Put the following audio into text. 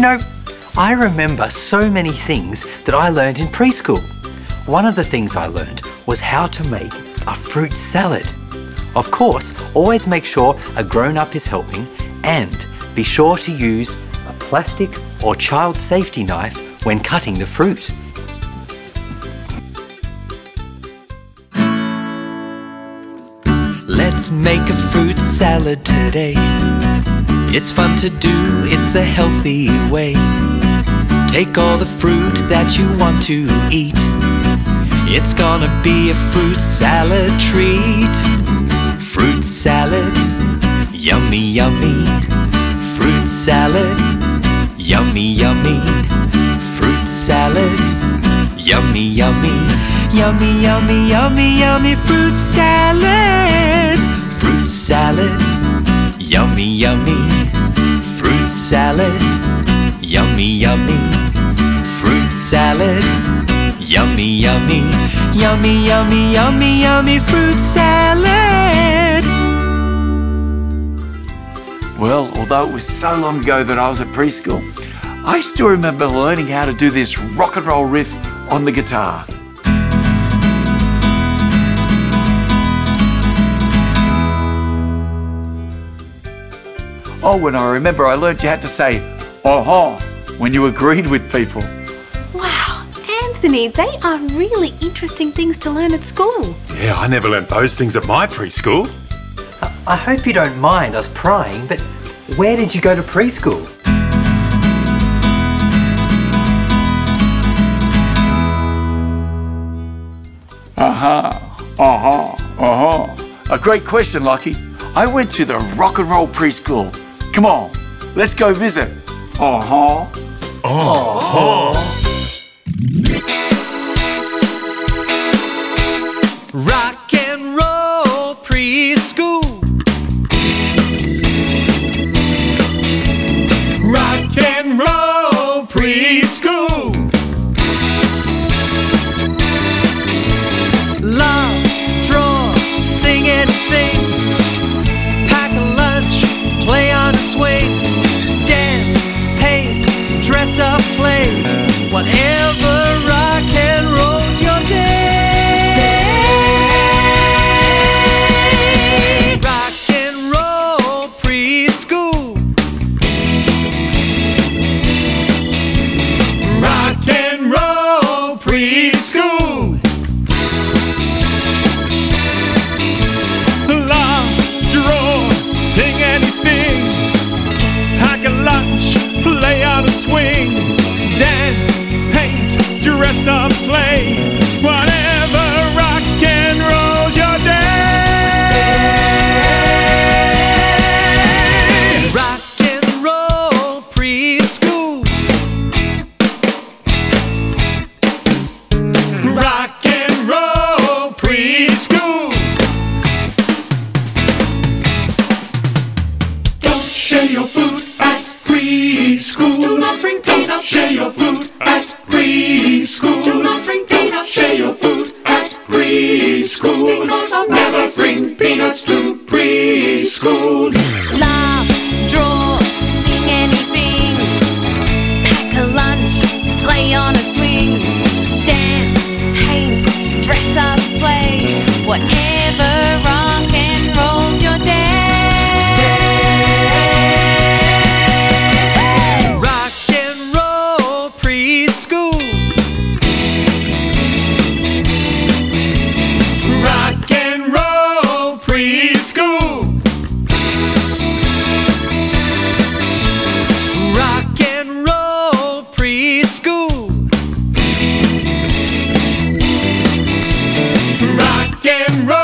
You know, I remember so many things that I learned in preschool. One of the things I learned was how to make a fruit salad. Of course, always make sure a grown up is helping and be sure to use a plastic or child safety knife when cutting the fruit. Let's make a fruit salad today. It's fun to do, it's the healthy way. Take all the fruit that you want to eat. It's gonna be a fruit salad treat. Fruit salad, yummy, yummy. Fruit salad, yummy, yummy. Fruit salad, yummy, yummy. Yummy, yummy, yummy, yummy fruit salad. Fruit salad, yummy, yummy. Salad, yummy, yummy. Fruit salad, yummy, yummy. Yummy, yummy, yummy, yummy fruit salad. Well, although it was so long ago that I was at preschool, I still remember learning how to do this rock and roll riff on the guitar. Oh, and I remember I learned you had to say, uh-huh, when you agreed with people. Wow, Anthony, they are really interesting things to learn at school. Yeah, I never learnt those things at my preschool. I hope you don't mind us prying, but where did you go to preschool? Uh-huh, uh-huh, uh-huh. A great question, Lachy. I went to the rock and roll preschool. Come on, let's go visit. Uh-huh. Uh-huh. Rock play. Whatever rock and rolls your day. Rock and roll preschool. Rock and roll preschool. Dress up, play. Whatever rock and rolls your day. Rock and roll preschool. Rock and roll preschool. Don't share your food at preschool. Do not bring peanuts. Share your food at preschool. Rock and roll